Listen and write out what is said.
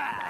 Yeah!